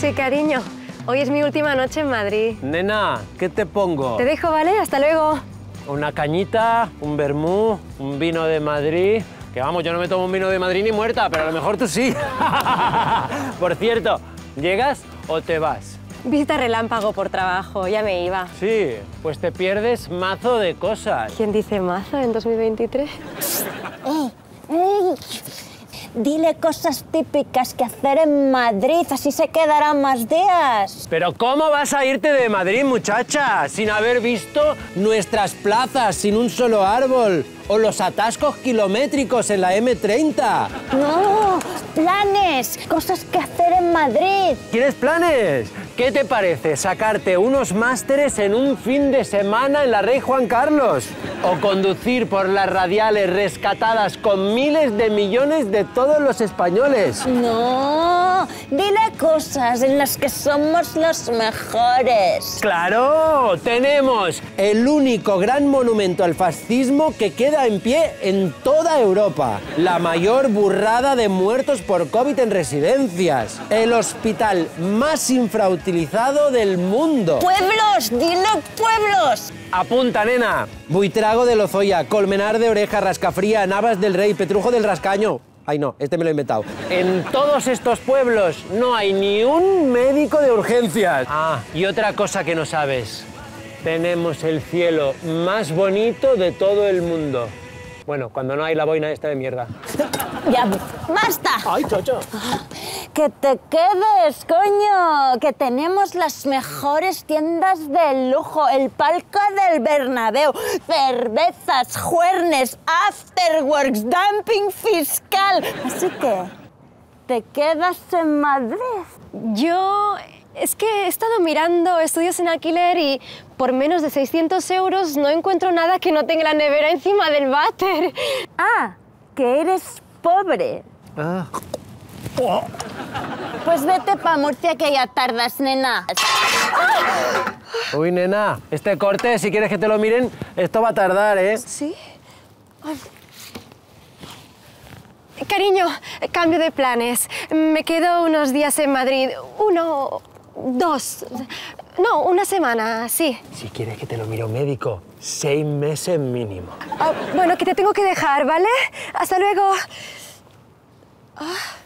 Sí, cariño. Hoy es mi última noche en Madrid. Nena, ¿qué te pongo? Te dejo, ¿vale? Hasta luego. Una cañita, un vermú, un vino de Madrid. Que vamos, yo no me tomo un vino de Madrid ni muerta, pero a lo mejor tú sí. Por cierto, ¿llegas o te vas? Visita relámpago por trabajo, ya me iba. Sí, pues te pierdes mazo de cosas. ¿Quién dice mazo en 2023? Dile cosas típicas que hacer en Madrid, así se quedarán más días. Pero ¿cómo vas a irte de Madrid, muchacha? Sin haber visto nuestras plazas, sin un solo árbol. O los atascos kilométricos en la M30. No, planes, cosas que hacer en Madrid. ¿Quieres planes? ¿Qué te parece sacarte unos másteres en un fin de semana en la Rey Juan Carlos? ¿O conducir por las radiales rescatadas con miles de millones de todos los españoles? No, dile cosas en las que somos los mejores. ¡Claro! Tenemos el único gran monumento al fascismo que queda en pie en toda Europa. La mayor burrada de muertos por COVID en residencias. El hospital más infrautilizado del mundo. ¡Pueblos! ¡Dilo pueblos! Apunta, nena. Buitrago de Lozoya, Colmenar de Oreja, Rascafría, Navas del Rey, Petrujo del Rascaño. Ay, no, este me lo he inventado. En todos estos pueblos no hay ni un médico de urgencias. Ah, y otra cosa que no sabes. Tenemos el cielo más bonito de todo el mundo. Bueno, cuando no hay la boina esta de mierda. Ya, basta. ¡Ay, chocho! Que te quedes, coño. Que tenemos las mejores tiendas de lujo. El palco del Bernabéu. Cervezas, juernes, afterworks, dumping fiscal. Así que, ¿te quedas en Madrid? Yo... Es que he estado mirando estudios en alquiler y por menos de 600 euros no encuentro nada que no tenga la nevera encima del váter. Ah, que eres pobre. Ah. Pues vete pa' Murcia que ya tardas, nena. Uy, nena, este corte, si quieres que te lo miren, esto va a tardar, ¿eh? ¿Sí? Ay. Cariño, cambio de planes. Me quedo unos días en Madrid. Uno, dos. No, una semana, sí. Si quieres que te lo mire un médico, seis meses mínimo. Ah, bueno, que te tengo que dejar, ¿vale? Hasta luego. Madrid